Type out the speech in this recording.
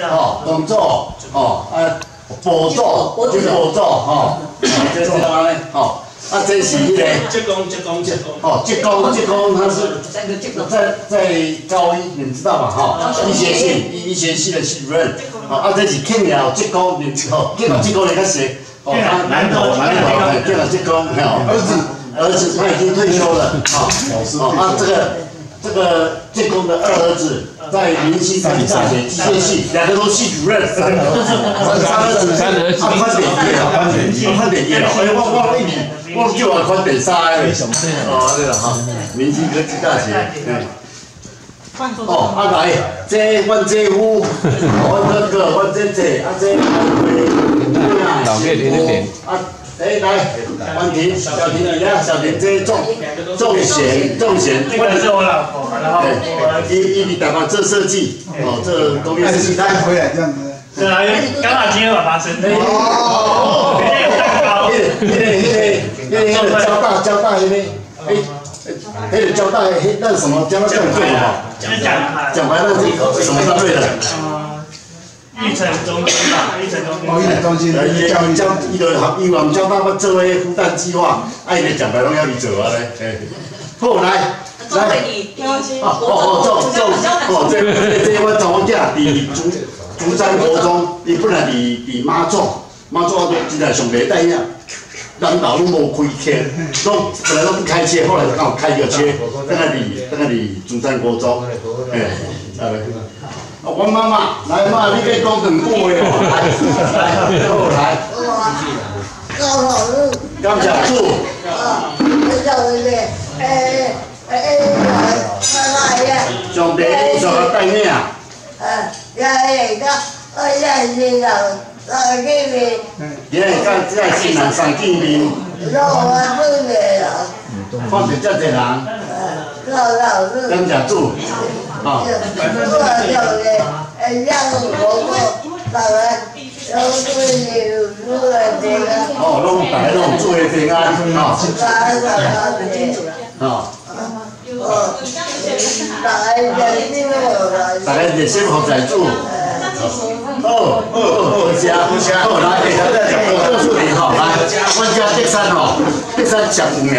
哦，动作，哦，啊，步骤，这步骤，哦，这这安尼，吼，啊，这是迄个，鞠躬，鞠躬，鞠躬。哦，鞠躬，鞠躬，它是在在高一，你知道吧？哈，医学系，医医学系的系主任，哦，啊，这是听了鞠躬，你哦，听了鞠躬你较写，哦，他南投，南投，听了鞠躬，哦，儿子，儿子他已经退休了，啊，哦，啊，这个。这个建工的二儿子在明星大学机械系，两个都系主任。三儿子，三儿子，宽点业了，宽点业，宽点业了。哎，忘忘了一笔，忘记我宽点三。哦，对了哈，明星科技大学。嗯。哦，阿来，这阮姐夫，我那 个我姐姐，阿姐，老岳听得点。哎，来，婉婷，小婷，你看，小婷这种重贤重弦，这个是我老婆，然后一一笔打包这设计，哦，这工业设计，带回来这样子。对啊，刚好今天晚上生日。哦。明天有蛋糕。因为因为因为因为交大交大因为哎哎个交大嘿那什么交大叫什么？讲讲讲白了是什么单位的？育成中心嘛，育成中心。哦，育成中心。呃，伊教教伊个学伊往教他们做个孵蛋计划，啊，伊个奖牌拢要你做啊嘞，哎。好来，来。哦哦哦，做做哦，这这这我查某囝伫竹竹山国中，伊本来伫伫妈祖，妈祖都真系上袂带影，人道拢无开车，拢本来拢不开车，后来刚好开个车，在那里在那里竹山国中，哎，来。我妈妈来嘛，你给讲两句话哦，来，好来。高老师。感谢主。啊，感谢主，哎哎哎，妈妈呀。上帝，你上个带咩啊？我呀是老老见面。耶，干这是人上见面。老啊，对面了。看到这些人。高老师。感谢主。啊，做有的，呃，让我们大家都是有做这个。哦，拢大家拢做的平安，哈。大家大家清楚了。哦。哦。大家热心哦，大家热心好在做。哦哦哦，谢谢，好来，再再讲，告诉你哈，来，我家德山哦，德山讲五年。